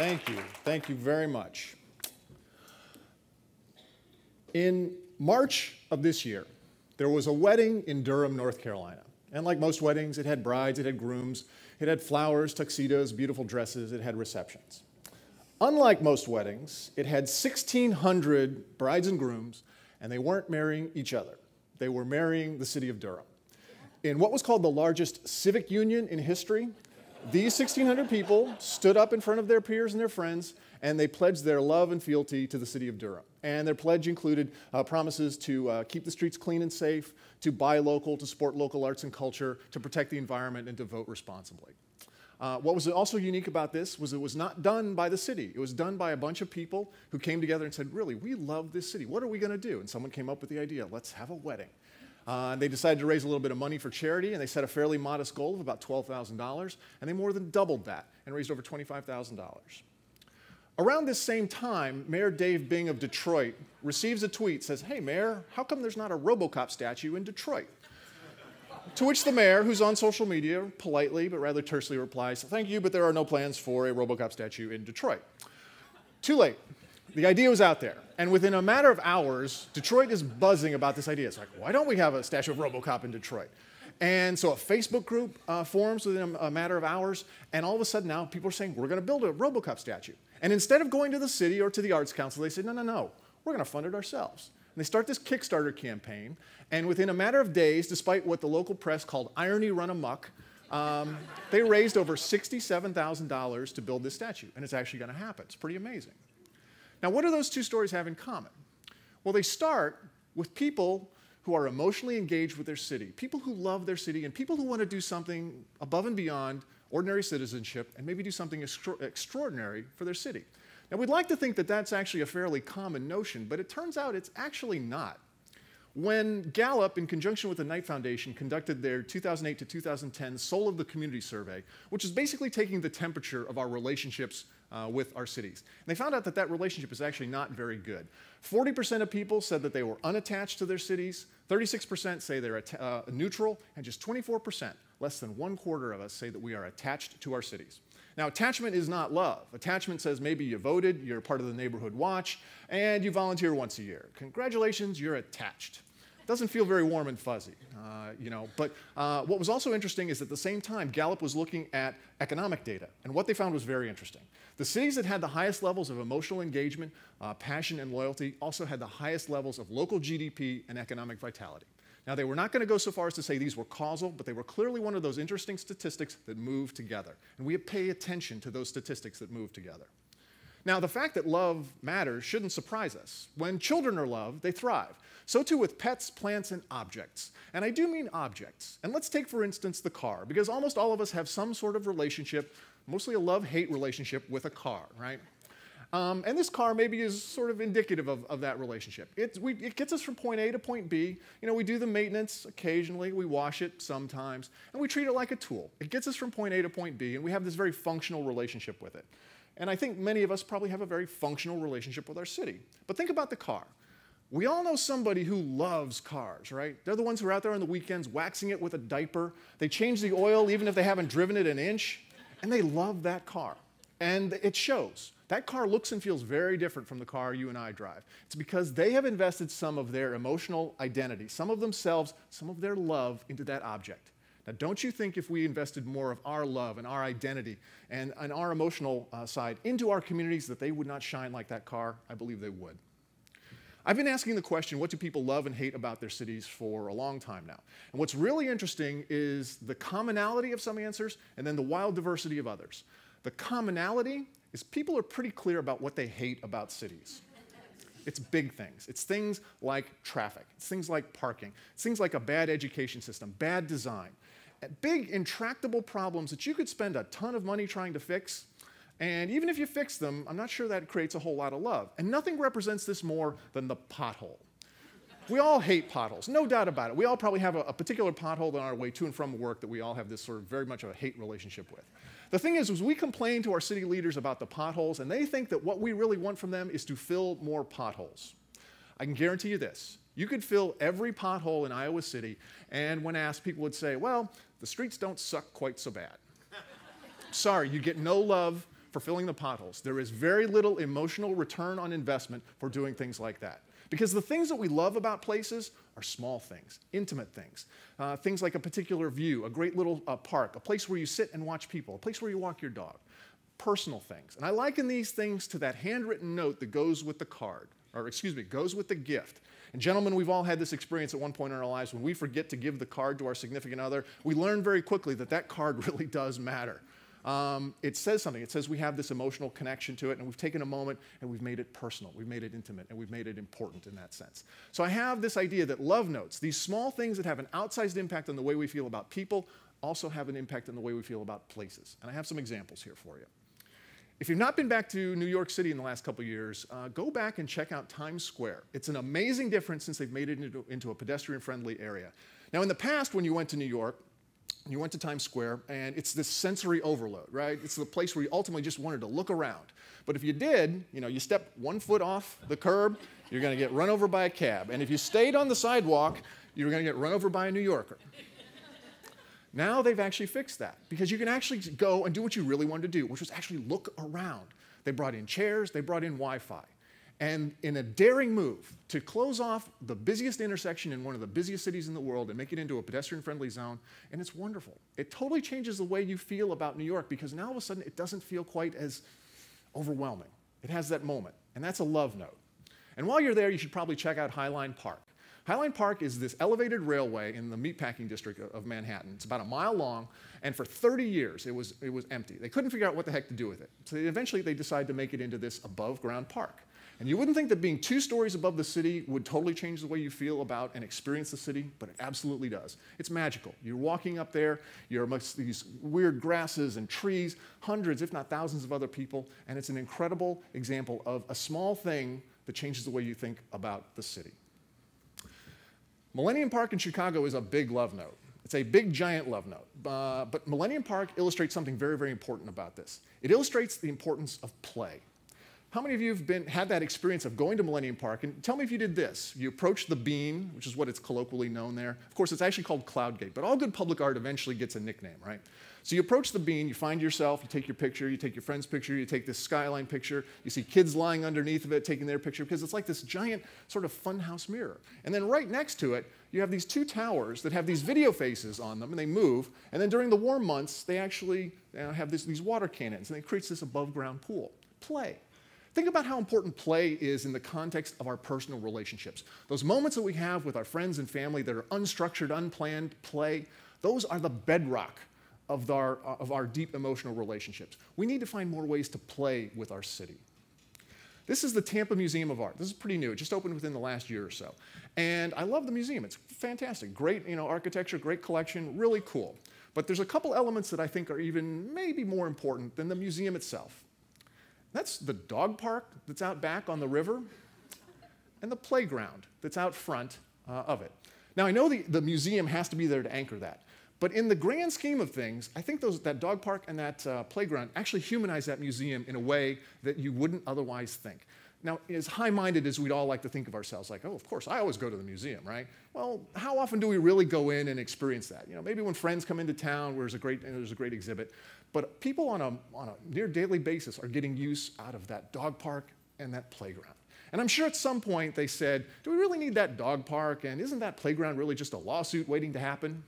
Thank you. Thank you very much. In March of this year, there was a wedding in Durham, North Carolina. And like most weddings, it had brides, it had grooms, it had flowers, tuxedos, beautiful dresses, it had receptions. Unlike most weddings, it had 1,600 brides and grooms, and they weren't marrying each other. They were marrying the city of Durham. In what was called the largest civic union in history, these 1,600 people stood up in front of their peers and their friends, and they pledged their love and fealty to the city of Durham. And their pledge included uh, promises to uh, keep the streets clean and safe, to buy local, to support local arts and culture, to protect the environment, and to vote responsibly. Uh, what was also unique about this was it was not done by the city. It was done by a bunch of people who came together and said, Really, we love this city. What are we going to do? And someone came up with the idea let's have a wedding. Uh, they decided to raise a little bit of money for charity, and they set a fairly modest goal of about $12,000, and they more than doubled that and raised over $25,000. Around this same time, Mayor Dave Bing of Detroit receives a tweet says, Hey, Mayor, how come there's not a Robocop statue in Detroit? to which the mayor, who's on social media, politely but rather tersely replies, Thank you, but there are no plans for a Robocop statue in Detroit. Too late. The idea was out there. And within a matter of hours, Detroit is buzzing about this idea. It's like, why don't we have a statue of Robocop in Detroit? And so a Facebook group uh, forms within a, matter of hours, and all of a sudden now people are saying, we're going to build a Robocop statue. And instead of going to the city or to the Arts Council, they say, no, no, no, we're going to fund it ourselves. And they start this Kickstarter campaign, and within a matter of days, despite what the local press called irony run amok, um, they raised over $67,000 to build this statue, and it's actually going to happen. It's pretty amazing. Now, what do those two stories have in common? Well, they start with people who are emotionally engaged with their city, people who love their city, and people who want to do something above and beyond ordinary citizenship and maybe do something extra extraordinary for their city. Now, we'd like to think that that's actually a fairly common notion, but it turns out it's actually not. When Gallup, in conjunction with the Knight Foundation, conducted their 2008 to 2010 Soul of the Community survey, which is basically taking the temperature of our relationships uh, with our cities. And they found out that that relationship is actually not very good. 40% of people said that they were unattached to their cities, 36% say they're uh, neutral, and just 24%, less than one quarter of us, say that we are attached to our cities. Now, attachment is not love. Attachment says maybe you voted, you're part of the neighborhood watch, and you volunteer once a year. Congratulations, you're attached doesn't feel very warm and fuzzy, uh, you know. But uh, what was also interesting is at the same time, Gallup was looking at economic data, and what they found was very interesting. The cities that had the highest levels of emotional engagement, uh, passion, and loyalty also had the highest levels of local GDP and economic vitality. Now, they were not going to go so far as to say these were causal, but they were clearly one of those interesting statistics that move together. And we pay attention to those statistics that move together. Now, the fact that love matters shouldn't surprise us. When children are loved, they thrive. So too with pets, plants, and objects. And I do mean objects. And let's take, for instance, the car, because almost all of us have some sort of relationship, mostly a love hate relationship with a car, right? Um, and this car maybe is sort of indicative of, of that relationship. It, we, it gets us from point A to point B. You know, we do the maintenance occasionally, we wash it sometimes, and we treat it like a tool. It gets us from point A to point B, and we have this very functional relationship with it. And I think many of us probably have a very functional relationship with our city. But think about the car. We all know somebody who loves cars, right? They're the ones who are out there on the weekends waxing it with a diaper. They change the oil even if they haven't driven it an inch, and they love that car. And it shows. That car looks and feels very different from the car you and I drive. It's because they have invested some of their emotional identity, some of themselves, some of their love into that object. Now, don't you think if we invested more of our love and our identity and, and our emotional uh, side into our communities that they would not shine like that car? I believe they would. I've been asking the question, what do people love and hate about their cities for a long time now? And what's really interesting is the commonality of some answers and then the wild diversity of others. The commonality is people are pretty clear about what they hate about cities. It's big things. It's things like traffic. It's things like parking. It's things like a bad education system, bad design. Big, intractable problems that you could spend a ton of money trying to fix, and even if you fix them, I'm not sure that creates a whole lot of love. And nothing represents this more than the pothole. We all hate potholes, no doubt about it. We all probably have a, a, particular pothole on our way to and from work that we all have this sort of very much of a hate relationship with. The thing is, is we complain to our city leaders about the potholes, and they think that what we really want from them is to fill more potholes. I can guarantee you this. You could fill every pothole in Iowa City, and when asked, people would say, well, the streets don't suck quite so bad. Sorry, you get no love for filling the potholes. There is very little emotional return on investment for doing things like that. Because the things that we love about places are small things, intimate things. Uh, things like a particular view, a great little uh, park, a place where you sit and watch people, a place where you walk your dog. Personal things. And I liken these things to that handwritten note that goes with the card, or excuse me, goes with the gift. And gentlemen, we've all had this experience at one point in our lives when we forget to give the card to our significant other. We learn very quickly that that card really does matter. Um, it says something. It says we have this emotional connection to it, and we've taken a moment and we've made it personal. We've made it intimate, and we've made it important in that sense. So I have this idea that love notes, these small things that have an outsized impact on the way we feel about people, also have an impact on the way we feel about places. And I have some examples here for you. If you've not been back to New York City in the last couple years, uh, go back and check out Times Square. It's an amazing difference since they've made it into, into a pedestrian friendly area. Now, in the past, when you went to New York, you went to Times Square, and it's this sensory overload, right? It's the place where you ultimately just wanted to look around. But if you did, you know, you step one foot off the curb, you're going to get run over by a cab. And if you stayed on the sidewalk, you're going to get run over by a New Yorker. Now they've actually fixed that because you can actually go and do what you really wanted to do, which was actually look around. They brought in chairs, they brought in Wi Fi. And in a daring move to close off the busiest intersection in one of the busiest cities in the world and make it into a pedestrian friendly zone, and it's wonderful. It totally changes the way you feel about New York because now all of a sudden it doesn't feel quite as overwhelming. It has that moment, and that's a love note. And while you're there, you should probably check out Highline Park. Highline Park is this elevated railway in the meatpacking district of Manhattan. It's about a mile long, and for 30 years it was, it was empty. They couldn't figure out what the heck to do with it. So they, eventually they decided to make it into this above ground park. And you wouldn't think that being two stories above the city would totally change the way you feel about and experience the city, but it absolutely does. It's magical. You're walking up there, you're amongst these weird grasses and trees, hundreds, if not thousands of other people, and it's an incredible example of a small thing that changes the way you think about the city. Millennium Park in Chicago is a big love note. It's a big, giant love note. Uh, but Millennium Park illustrates something very, very important about this. It illustrates the importance of play. How many of you have been, had that experience of going to Millennium Park? And tell me if you did this. You approach the bean, which is what it's colloquially known there. Of course, it's actually called Cloud Gate, but all good public art eventually gets a nickname, right? So you approach the bean, you find yourself, you take your picture, you take your friend's picture, you take this skyline picture, you see kids lying underneath of it taking their picture because it's like this giant sort of funhouse mirror. And then right next to it, you have these two towers that have these video faces on them and they move. And then during the warm months, they actually uh, have this, these water cannons and it creates this above ground pool. Play. Think about how important play is in the context of our personal relationships. Those moments that we have with our friends and family that are unstructured, unplanned play, those are the bedrock of our, uh, of our deep emotional relationships. We need to find more ways to play with our city. This is the Tampa Museum of Art. This is pretty new. It just opened within the last year or so. And I love the museum. It's fantastic. Great, you know, architecture, great collection, really cool. But there's a couple elements that I think are even maybe more important than the museum itself. That's the dog park that's out back on the river and the playground that's out front uh, of it. Now, I know the, the museum has to be there to anchor that, but in the grand scheme of things, I think those, that dog park and that uh, playground actually humanize that museum in a way that you wouldn't otherwise think. Now, as high minded as we'd all like to think of ourselves, like, oh, of course, I always go to the museum, right? Well, how often do we really go in and experience that? You know, maybe when friends come into town where there's a great, there's a great exhibit, but people on a, on a near daily basis are getting use out of that dog park and that playground. And I'm sure at some point they said, do we really need that dog park? And isn't that playground really just a lawsuit waiting to happen?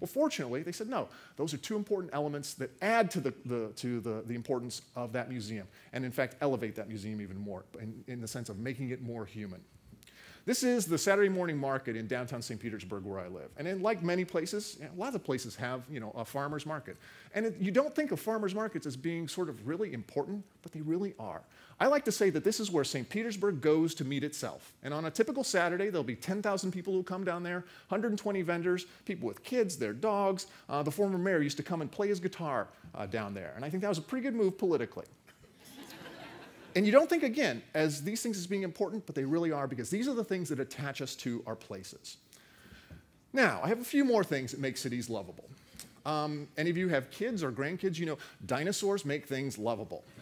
Well, fortunately, they said no. Those are two important elements that add to the, the to the, the importance of that museum, and in fact, elevate that museum even more in, in the sense of making it more human. This is the Saturday morning market in downtown St. Petersburg where I live. And in, like many places, a lot of places have you know, a farmer's market. And it, you don't think of farmer's markets as being sort of really important, but they really are. I like to say that this is where St. Petersburg goes to meet itself. And on a typical Saturday, there'll be 10,000 people who come down there, 120 vendors, people with kids, their dogs. Uh, the former mayor used to come and play his guitar uh, down there. And I think that was a pretty good move politically. And you don't think, again, as these things as being important, but they really are because these are the things that attach us to our places. Now, I have a few more things that make cities lovable. Um, any of you have kids or grandkids? You know, dinosaurs make things lovable.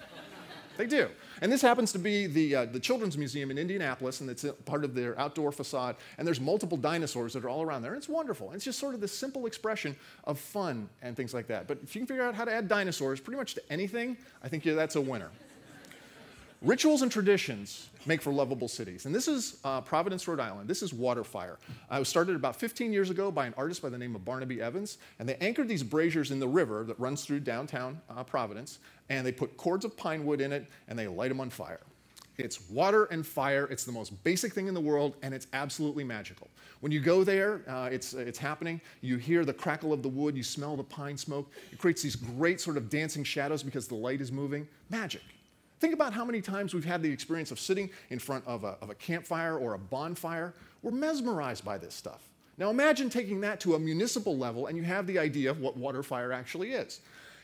They do. And this happens to be the, uh, the Children's Museum in Indianapolis, and it's part of their outdoor facade. And there's multiple dinosaurs that are all around there. And it's wonderful. And it's just sort of this simple expression of fun and things like that. But if you can figure out how to add dinosaurs pretty much to anything, I think yeah, that's a winner. Rituals and traditions make for lovable cities. And this is uh, Providence, Rhode Island. This is Waterfire. Uh, it was started about 15 years ago by an artist by the name of Barnaby Evans. And they anchored these braziers in the river that runs through downtown uh, Providence. And they put cords of pine wood in it and they light them on fire. It's water and fire. It's the most basic thing in the world, and it's absolutely magical. When you go there, uh, it's, it's happening. You hear the crackle of the wood, you smell the pine smoke. It creates these great sort of dancing shadows because the light is moving. Magic. Think about how many times we've had the experience of sitting in front of a, of a campfire or a bonfire. We're mesmerized by this stuff. Now imagine taking that to a municipal level and you have the idea of what water fire actually is.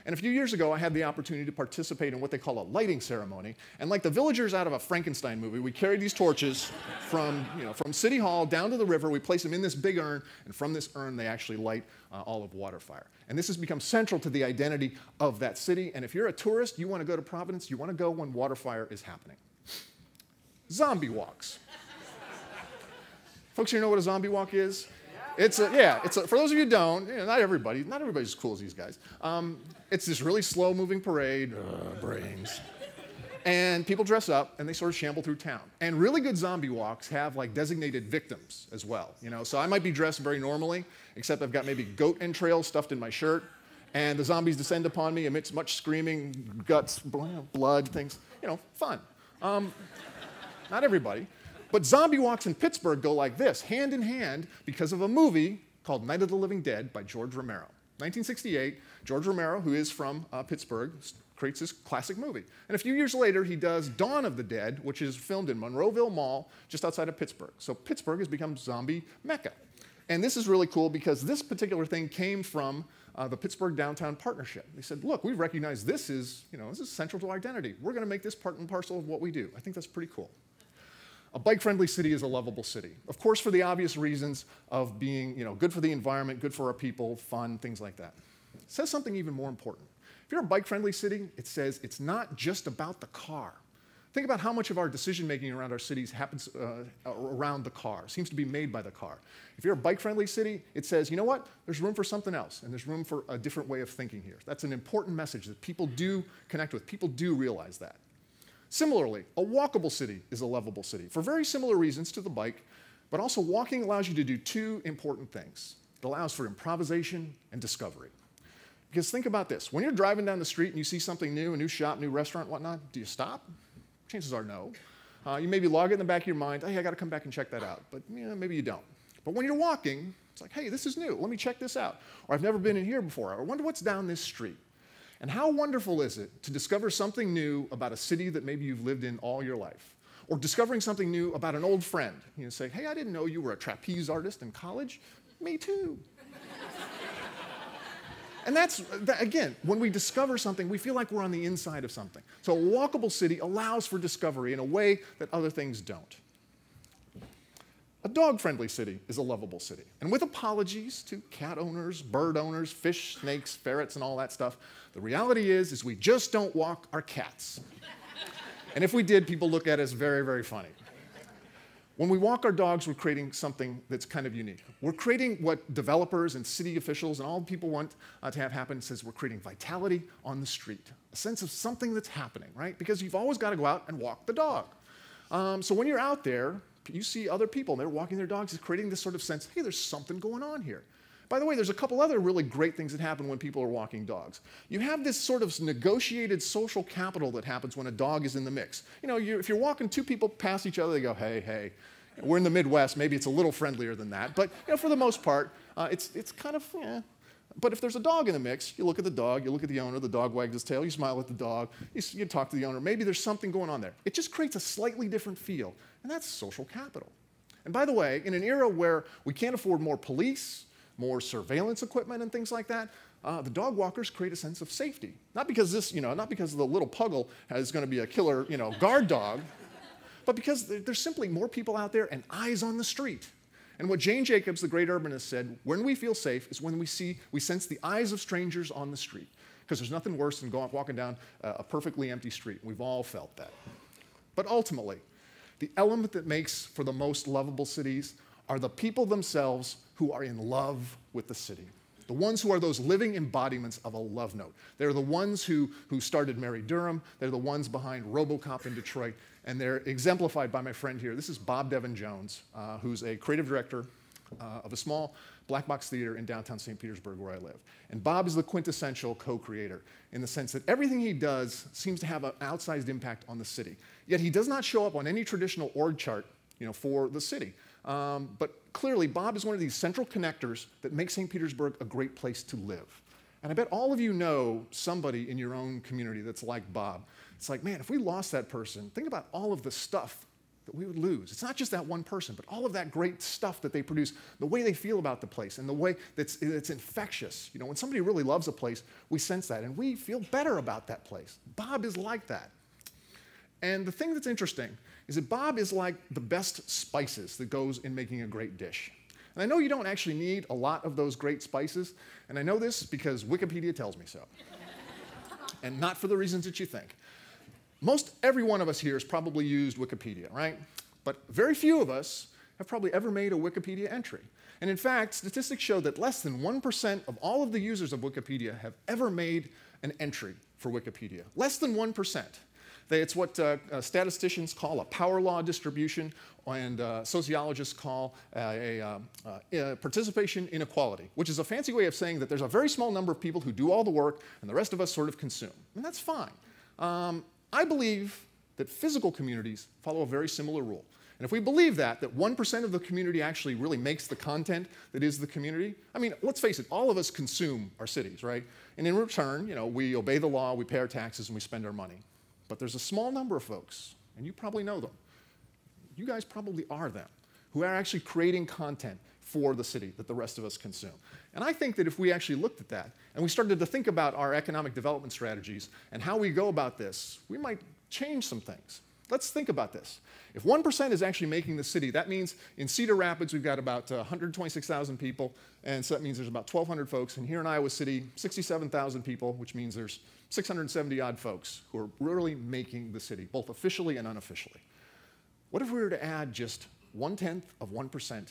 And a few years ago, I had the opportunity to participate in what they call a lighting ceremony. And like the villagers out of a Frankenstein movie, we carried these torches from, you know, from City Hall down to the river. We place them in this big urn, and from this urn, they actually light uh, all of Waterfire. And this has become central to the identity of that city. And if you're a tourist, you want to go to Providence, you want to go when Waterfire is happening. Zombie walks. Folks here know what a zombie walk is? It's a, yeah, it's a, for those of you who don't, you know, not everybody, not everybody's as cool as these guys. Um, it's this really slow moving parade, uh, brains. And people dress up and they sort of shamble through town. And really good zombie walks have like designated victims as well. You know, so I might be dressed very normally, except I've got maybe goat entrails stuffed in my shirt, and the zombies descend upon me amidst much screaming, guts, blood, things. You know, fun. Um, not everybody. But zombie walks in Pittsburgh go like this, hand in hand, because of a movie called Night of the Living Dead by George Romero. 1968, George Romero, who is from uh, Pittsburgh, creates this classic movie. And a few years later, he does Dawn of the Dead, which is filmed in Monroeville Mall, just outside of Pittsburgh. So Pittsburgh has become zombie mecca. And this is really cool because this particular thing came from uh, the Pittsburgh Downtown Partnership. They said, look, we recognize this is, you know, this is central to our identity. We're going to make this part and parcel of what we do. I think that's pretty cool. A bike-friendly city is a lovable city. Of course, for the obvious reasons of being you know, good for the environment, good for our people, fun, things like that. It says something even more important. If you're a bike-friendly city, it says it's not just about the car. Think about how much of our decision-making around our cities happens uh, around the car, seems to be made by the car. If you're a bike-friendly city, it says, you know what, there's room for something else, and there's room for a different way of thinking here. That's an important message that people do connect with. People do realize that. Similarly, a walkable city is a lovable city for very similar reasons to the bike, but also walking allows you to do two important things. It allows for improvisation and discovery. Because think about this when you're driving down the street and you see something new, a new shop, new restaurant, whatnot, do you stop? Chances are no. Uh, you maybe log it in the back of your mind, hey, I got to come back and check that out. But yeah, maybe you don't. But when you're walking, it's like, hey, this is new. Let me check this out. Or I've never been in here before. I wonder what's down this street. And how wonderful is it to discover something new about a city that maybe you've lived in all your life? Or discovering something new about an old friend. You know, say, hey, I didn't know you were a trapeze artist in college. Me too. and that's, that, again, when we discover something, we feel like we're on the inside of something. So a walkable city allows for discovery in a way that other things don't. A dog friendly city is a lovable city. And with apologies to cat owners, bird owners, fish, snakes, ferrets, and all that stuff, the reality is, is we just don't walk our cats. and if we did, people look at us very, very funny. When we walk our dogs, we're creating something that's kind of unique. We're creating what developers and city officials and all people want uh, to have happen says we're creating vitality on the street, a sense of something that's happening, right? Because you've always got to go out and walk the dog. Um, so when you're out there, you see other people and they're walking their dogs, it's creating this sort of sense, hey, there's something going on here. By the way, there's a couple other really great things that happen when people are walking dogs. You have this sort of negotiated social capital that happens when a dog is in the mix. You know, you, if you're walking two people past each other, they go, hey, hey. We're in the Midwest, maybe it's a little friendlier than that. But you know, for the most part, uh, it's, it's kind of, yeah. But if there's a dog in the mix, you look at the dog, you look at the owner, the dog wags his tail, you smile at the dog, you, you talk to the owner. Maybe there's something going on there. It just creates a slightly different feel, and that's social capital. And by the way, in an era where we can't afford more police, more surveillance equipment and things like that, uh, the dog walkers create a sense of safety. Not because this, you know, not because the little puggle is going to be a killer, you know, guard dog, but because there's simply more people out there and eyes on the street. And what Jane Jacobs, the great urbanist, said, when we feel safe is when we see, we sense the eyes of strangers on the street. because there's nothing worse than going, walking down a perfectly empty street. We've all felt that. But ultimately, the element that makes for the most lovable cities are the people themselves who are in love with the city. The ones who are those living embodiments of a love note. They're the ones who, who started Marry Durham. They're the ones behind Robocop in Detroit. And they're exemplified by my friend here. This is Bob Devin Jones, uh, who's a creative director uh, of a small black box theater in downtown St. Petersburg where I live. And Bob is the quintessential co-creator in the sense that everything he does seems to have an outsized impact on the city. Yet he does not show up on any traditional org chart you know, for the city. Um, but clearly, Bob is one of these central connectors that make St. Petersburg a great place to live. And I bet all of you know somebody in your own community that's like Bob. It's like, man, if we lost that person, think about all of the stuff that we would lose. It's not just that one person, but all of that great stuff that they produce, the way they feel about the place, and the way that's it's infectious. You know, when somebody really loves a place, we sense that, and we feel better about that place. Bob is like that. And the thing that's interesting is that Bob is like the best spices that goes in making a great dish. And I know you don't actually need a lot of those great spices, and I know this because Wikipedia tells me so. and not for the reasons that you think. Most every one of us here has probably used Wikipedia, right? But very few of us have probably ever made a Wikipedia entry. And in fact, statistics show that less than 1% of all of the users of Wikipedia have ever made an entry for Wikipedia. Less than 1%. It's what uh, uh, statisticians call a power law distribution and uh, sociologists call a, a, um, uh, a, participation inequality, which is a fancy way of saying that there's a very small number of people who do all the work and the rest of us sort of consume. And that's fine. Um, I believe that physical communities follow a very similar rule. And if we believe that, that 1% of the community actually really makes the content that is the community, I mean, let's face it, all of us consume our cities, right? And in return, you know, we obey the law, we pay our taxes, and we spend our money. But there's a small number of folks, and you probably know them. You guys probably are them, who are actually creating content for the city that the rest of us consume. And I think that if we actually looked at that and we started to think about our economic development strategies and how we go about this, we might change some things. Let's think about this. If 1% is actually making the city, that means in Cedar Rapids we've got about uh, 126,000 people, and so that means there's about 1,200 folks. And here in Iowa City, 67,000 people, which means there's 670 odd folks who are really making the city, both officially and unofficially. What if we were to add just one tenth of 1%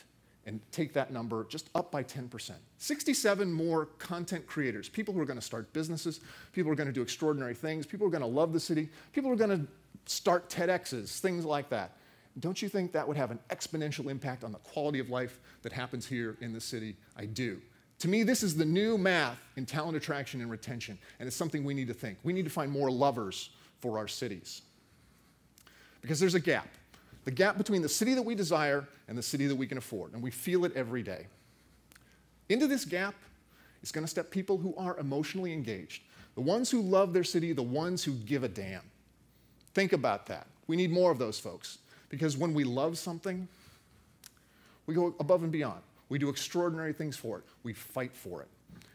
and take that number just up by 10%. 67 more content creators, people who are going to start businesses, people who are going to do extraordinary things, people who are going to love the city, people who are going to start TEDx's, things like that. Don't you think that would have an exponential impact on the quality of life that happens here in the city? I do. To me, this is the new math in talent attraction and retention, and it's something we need to think. We need to find more lovers for our cities. Because there's a gap the gap between the city that we desire and the city that we can afford, and we feel it every day. Into this gap is going to step people who are emotionally engaged, the ones who love their city, the ones who give a damn. Think about that. We need more of those folks because when we love something, we go above and beyond. We do extraordinary things for it. We fight for it.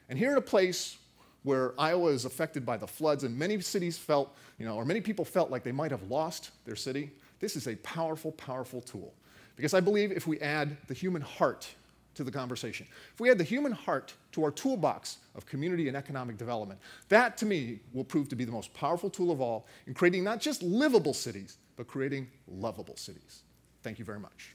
And here in a place where Iowa is affected by the floods and many cities felt, you know, or many people felt like they might have lost their city, this is a powerful, powerful tool. Because I believe if we add the human heart to the conversation, if we add the human heart to our toolbox of community and economic development, that to me will prove to be the most powerful tool of all in creating not just livable cities, but creating lovable cities. Thank you very much.